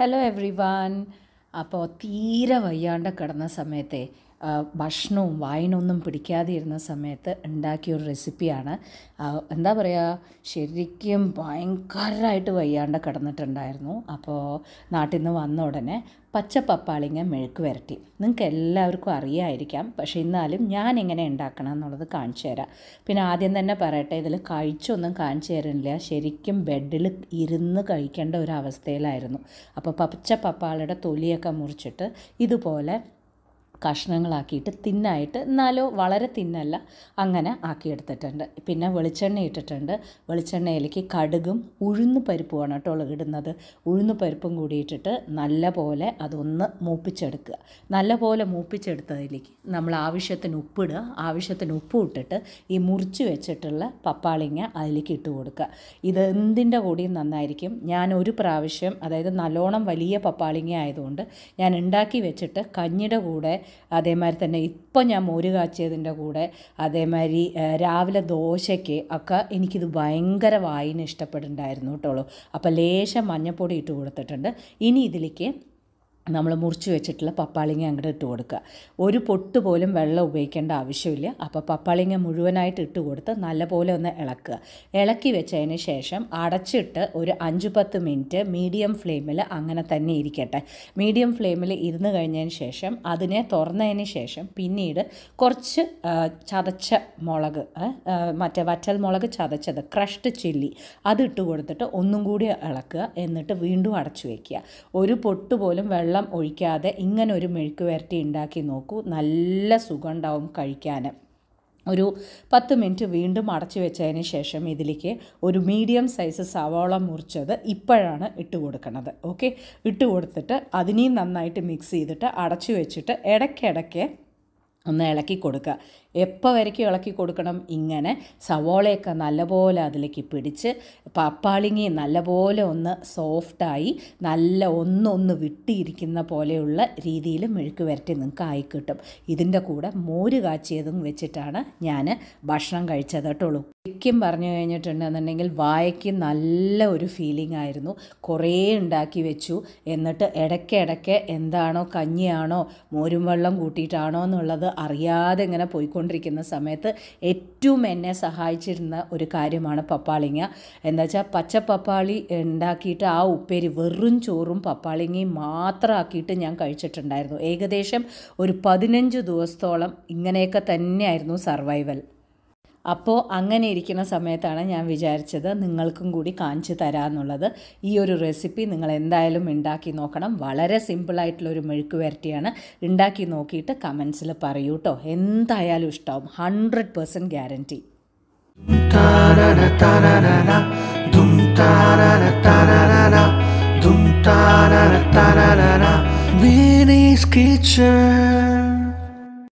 Hello every one അപ്പോൾ തീരെ വയ്യാണ്ട് കിടന്ന സമയത്തെ ഭക്ഷണവും വായനൊന്നും പിടിക്കാതെ ഇരുന്ന സമയത്ത് ഉണ്ടാക്കിയ ഒരു റെസിപ്പിയാണ്. എന്താ പറയുക ശരിക്കും ഭയങ്കരമായിട്ട് വയ്യാണ്ട് കിടന്നിട്ടുണ്ടായിരുന്നു. അപ്പോൾ നാട്ടിൽ നിന്ന് വന്ന ഉടനെ പച്ച പപ്പാളിങ്ങ മെഴുക്ക് വരട്ടി. നിങ്ങൾക്ക് എല്ലാവർക്കും അറിയായിരിക്കാം പക്ഷേ എന്നാലും ഞാൻ എങ്ങനെ ഉണ്ടാക്കണം എന്നുള്ളത് കാണിച്ചു തരാം. പിന്നെ ആദ്യം തന്നെ പറയട്ടെ ഇതിൽ കഴിച്ചൊന്നും കാണിച്ചു തരുന്നില്ല. ശരിക്കും ബെഡിൽ ഇരുന്ന് കഴിക്കേണ്ട ഒരു അവസ്ഥയിലായിരുന്നു. അപ്പോൾ പച്ച പപ്പാളിയുടെ തൊലിയൊക്കെ മുറിച്ചിട്ട് ഇതുപോലെ കഷ്ണങ്ങളാക്കിയിട്ട് തിന്നായിട്ട് എന്നാലോ വളരെ തിന്നല്ല അങ്ങനെ ആക്കിയെടുത്തിട്ടുണ്ട്. പിന്നെ വെളിച്ചെണ്ണ ഇട്ടിട്ടുണ്ട്. വെളിച്ചെണ്ണയിലേക്ക് കടുകും ഉഴുന്ന് പരിപ്പുമാണ് കേട്ടോ ഇടുന്നത്. ഉഴുന്ന് പരിപ്പും കൂടി ഇട്ടിട്ട് നല്ല പോലെ അതൊന്ന് മൂപ്പിച്ചെടുക്കുക. നല്ല പോലെ മൂപ്പിച്ചെടുത്തതിലേക്ക് നമ്മൾ ആവശ്യത്തിന് ഉപ്പിടുക. ആവശ്യത്തിന് ഉപ്പ് ഇട്ടിട്ട് ഈ മുറിച്ച് വെച്ചിട്ടുള്ള പപ്പാളിങ്ങ അതിലേക്ക് ഇട്ട് കൊടുക്കുക. ഇത് എന്തിന്റെ കൂടിയും നന്നായിരിക്കും. ഞാൻ ഒരു പ്രാവശ്യം അതായത് നല്ലോണം വലിയ പപ്പാളിങ്ങ ആയതുകൊണ്ട് ഞാൻ ഉണ്ടാക്കി വെച്ചിട്ട് കഞ്ഞിയുടെ കൂടെ അതേമാതിരി തന്നെ ഇപ്പം ഞാൻ മോര് കാച്ചിയതിന്റെ കൂടെ അതേമാതിരി രാവിലെ ദോശയ്ക്ക് ഒക്കെ എനിക്കിത് ഭയങ്കര വായന ഇഷ്ടപ്പെടുന്നുണ്ടായിരുന്നു കേട്ടോളൂ അപ്പോൾ ലേശം മഞ്ഞൾപ്പൊടി ഇട്ട് കൊടുത്തിട്ടുണ്ട്. ഇനി ഇതിലേക്ക് നമ്മൾ മുറിച്ച് വെച്ചിട്ടുള്ള പപ്പാളിങ്ങ അങ്ങോട്ട് ഇട്ട് കൊടുക്കുക. ഒരു പൊട്ട് പോലും വെള്ളം ഉപയോഗിക്കേണ്ട ആവശ്യമില്ല. അപ്പോൾ പപ്പാളിങ്ങ മുഴുവനായിട്ട് ഇട്ട് കൊടുത്ത് നല്ലപോലെ ഒന്ന് ഇളക്കുക. ഇളക്കി വെച്ചതിന് ശേഷം അടച്ചിട്ട് ഒരു അഞ്ച് പത്ത് മിനിറ്റ് മീഡിയം ഫ്ലെയിമിൽ അങ്ങനെ തന്നെ ഇരിക്കട്ടെ. മീഡിയം ഫ്ലെയിമിൽ ഇരുന്ന് കഴിഞ്ഞതിന് ശേഷം അതിനെ തുറന്നതിന് ശേഷം പിന്നീട് കുറച്ച് ചതച്ച മുളക് മറ്റേ വറ്റൽ മുളക് ചതച്ചത് ക്രഷ്ഡ് ചില്ലി അതിട്ട് കൊടുത്തിട്ട് ഒന്നും കൂടി ഇളക്കുക. എന്നിട്ട് വീണ്ടും അടച്ചു വയ്ക്കുക ഒരു പൊട്ട് പോലും വെള്ളം ഒഴിക്കാതെ ഇങ്ങനെ ഒരു മെഴുക്ക് വരട്ടി ഉണ്ടാക്കി നോക്കൂ. നല്ല സുഖം ഉണ്ടാവും കഴിക്കാൻ. ഒരു പത്ത് മിനിറ്റ് വീണ്ടും അടച്ചു വെച്ചതിന് ശേഷം ഇതിലേക്ക് ഒരു മീഡിയം സൈസ് സവാള മുറിച്ചത് ഇപ്പോഴാണ് ഇട്ട് കൊടുക്കുന്നത്. ഓക്കെ? ഇട്ട് കൊടുത്തിട്ട് അതിനെയും നന്നായിട്ട് മിക്സ് ചെയ്തിട്ട് അടച്ചു വെച്ചിട്ട് ഇടയ്ക്കിടയ്ക്ക് ഒന്ന് ഇളക്കി കൊടുക്കുക. എപ്പോൾ വരയ്ക്കും ഇളക്കി കൊടുക്കണം? ഇങ്ങനെ സവോളയൊക്കെ നല്ലപോലെ അതിലേക്ക് പിടിച്ച് പപ്പാളിങ്ങി നല്ലപോലെ ഒന്ന് സോഫ്റ്റായി നല്ല ഒന്നൊന്ന് വിട്ടിയിരിക്കുന്ന പോലെയുള്ള രീതിയിൽ മെഴുക്ക് വരട്ടി നിങ്ങൾക്ക് ആയി കിട്ടും. ഇതിന്റെ കൂടെ മോര് കാച്ചിയതും വെച്ചിട്ടാണ് ഞാൻ ഭക്ഷണം കഴിച്ചത് കേട്ടുള്ളൂ ശരിക്കും പറഞ്ഞു കഴിഞ്ഞിട്ടുണ്ടെന്നുണ്ടെങ്കിൽ വായയ്ക്ക് നല്ല ഒരു ഫീലിംഗ് ആയിരുന്നു. കുറേ ഉണ്ടാക്കി വെച്ചു. എന്നിട്ട് ഇടയ്ക്ക് ഇടയ്ക്ക് എന്താണോ കഞ്ഞിയാണോ മോരും വെള്ളം കൂട്ടിയിട്ടാണോ എന്നുള്ളത് അറിയാതെ ഇങ്ങനെ പോയിക്കൊണ്ടിരിക്കുന്ന സമയത്ത് ഏറ്റവും എന്നെ സഹായിച്ചിരുന്ന ഒരു കാര്യമാണ് പപ്പാളിങ്ങ. എന്താ വെച്ചാൽ പച്ച പപ്പാളി ഉണ്ടാക്കിയിട്ട് ആ ഉപ്പേരി വെറും ചോറും പപ്പാളിങ്ങയും മാത്രമാക്കിയിട്ട് ഞാൻ കഴിച്ചിട്ടുണ്ടായിരുന്നു. ഏകദേശം ഒരു പതിനഞ്ച് ദിവസത്തോളം ഇങ്ങനെയൊക്കെ തന്നെയായിരുന്നു സർവൈവൽ. അപ്പോൾ അങ്ങനെ ഇരിക്കുന്ന സമയത്താണ് ഞാൻ വിചാരിച്ചത് നിങ്ങൾക്കും കൂടി കാണിച്ചു തരാമെന്നുള്ളത് ഈ ഒരു റെസിപ്പി നിങ്ങൾ എന്തായാലും ഉണ്ടാക്കി നോക്കണം. വളരെ സിമ്പിളായിട്ടുള്ളൊരു മെഴുക്ക് വരട്ടിയാണ് ഉണ്ടാക്കി നോക്കിയിട്ട് കമൻസിൽ പറയൂ കേട്ടോ എന്തായാലും ഇഷ്ടമാവും hundred per cent guarantee. Vinny's Kitchen.